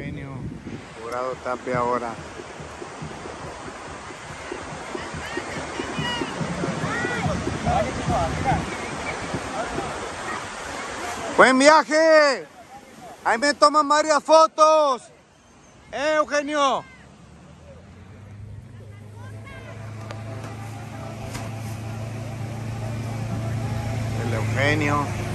Eugenio Jurado Tapia ahora. Buen viaje. Ahí me toman varias fotos. Eh, Eugenio. El Eugenio.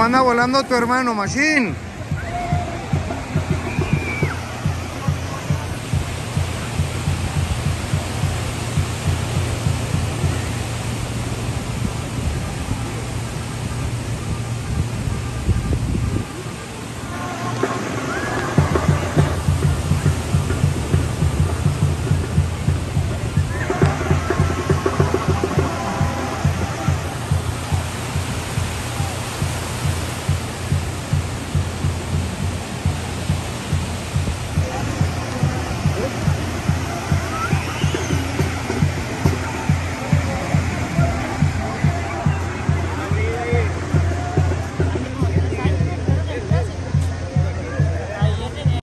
¿Cómo anda volando tu hermano, Machine?